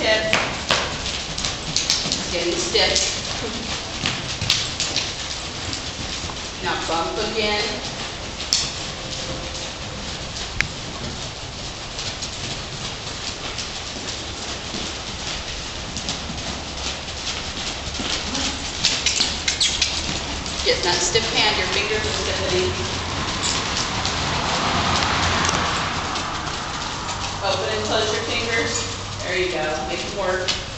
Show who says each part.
Speaker 1: Yes. Now bump again. Get that stiff hand, your fingers are stiffening. Open and close your fingers. Make it work.